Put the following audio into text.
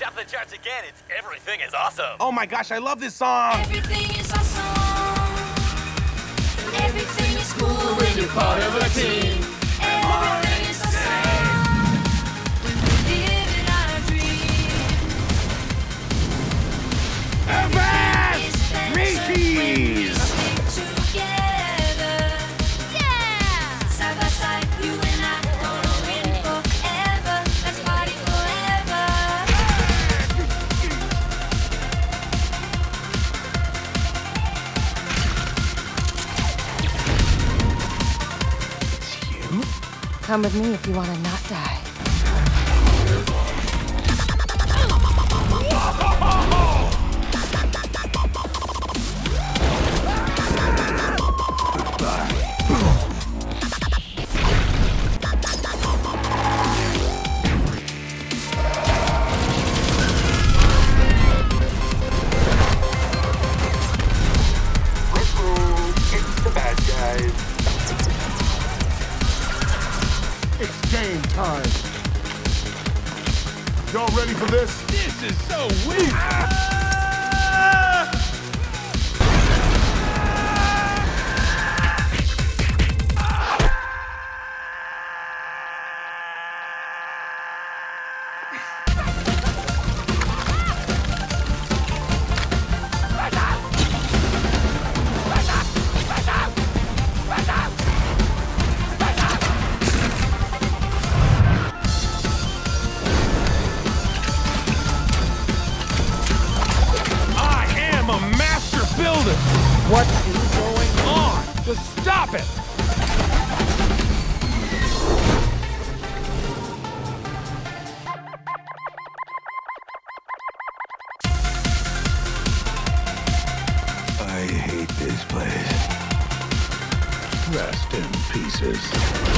Top of the charts again. It's Everything is Awesome. Oh my gosh, I love this song. Come with me if you want to not die. Time. Y'all ready for this? This is so weak. What is going on? Just stop it. I hate this place. Rest in pieces.